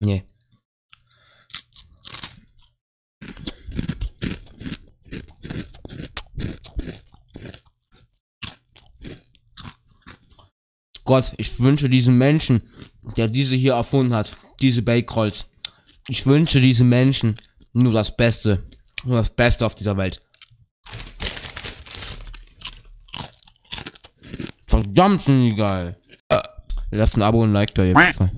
Nee. Gott, ich wünsche diesem Menschen, der diese hier erfunden hat, diese Bakerolls, Ich wünsche diesem Menschen nur das Beste. Nur das Beste auf dieser Welt. Verdammt sind die geil. Lasst ein Abo und ein Like da, ihr Wichser.